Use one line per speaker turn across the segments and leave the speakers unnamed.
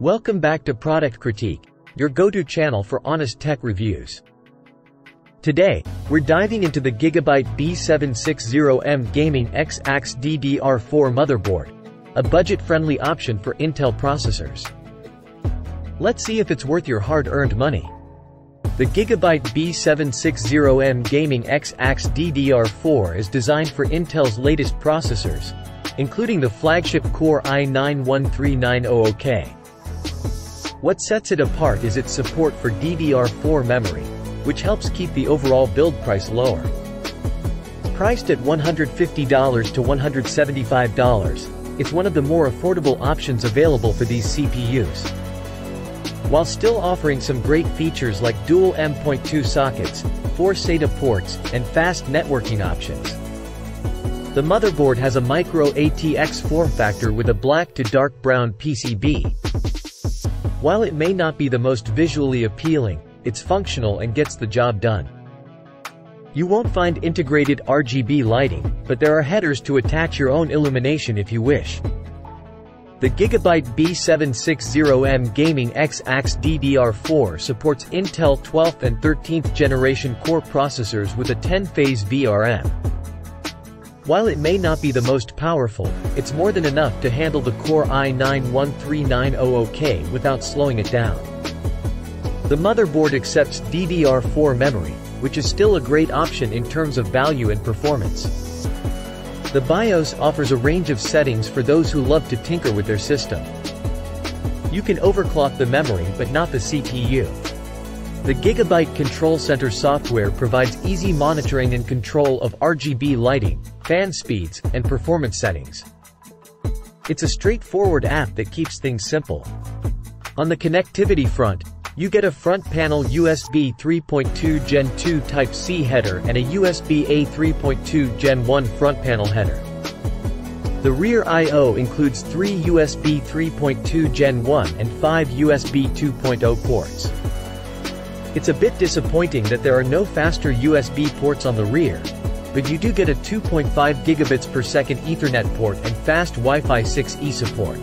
Welcome back to Product Critique, your go-to channel for honest tech reviews. Today, we're diving into the Gigabyte B760M Gaming X AX DDR4 motherboard, a budget-friendly option for Intel processors. Let's see if it's worth your hard-earned money. The Gigabyte B760M Gaming X AX DDR4 is designed for Intel's latest processors, including the flagship Core i9-13900K. What sets it apart is its support for DDR4 memory, which helps keep the overall build price lower. Priced at $150 to $175, it's one of the more affordable options available for these CPUs. While still offering some great features like dual M.2 sockets, 4 SATA ports, and fast networking options. The motherboard has a micro ATX form factor with a black to dark brown PCB. While it may not be the most visually appealing, it's functional and gets the job done. You won't find integrated RGB lighting, but there are headers to attach your own illumination if you wish. The Gigabyte B760M Gaming X AX DDR4 supports Intel 12th and 13th generation core processors with a 10-phase VRM. While it may not be the most powerful, it's more than enough to handle the Core i9-13900K without slowing it down. The motherboard accepts DDR4 memory, which is still a great option in terms of value and performance. The BIOS offers a range of settings for those who love to tinker with their system. You can overclock the memory but not the CPU. The Gigabyte Control Center software provides easy monitoring and control of RGB lighting, fan speeds, and performance settings. It's a straightforward app that keeps things simple. On the connectivity front, you get a front panel USB 3.2 Gen 2 Type-C header and a USB A 3.2 Gen 1 front panel header. The rear I.O. includes three USB 3.2 Gen 1 and five USB 2.0 ports. It's a bit disappointing that there are no faster USB ports on the rear, but you do get a 2.5 gigabits per second Ethernet port and fast Wi-Fi 6E support.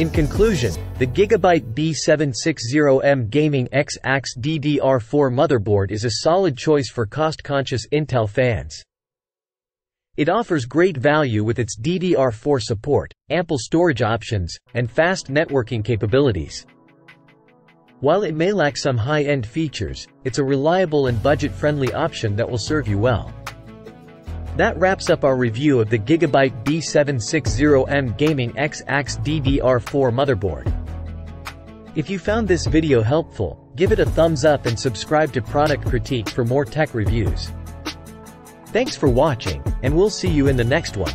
In conclusion, the Gigabyte B760M Gaming X AX DDR4 motherboard is a solid choice for cost-conscious Intel fans. It offers great value with its DDR4 support, ample storage options, and fast networking capabilities. While it may lack some high-end features, it's a reliable and budget-friendly option that will serve you well. That wraps up our review of the Gigabyte B760M Gaming X AX DDR4 motherboard. If you found this video helpful, give it a thumbs up and subscribe to Product Critique for more tech reviews. Thanks for watching, and we'll see you in the next one.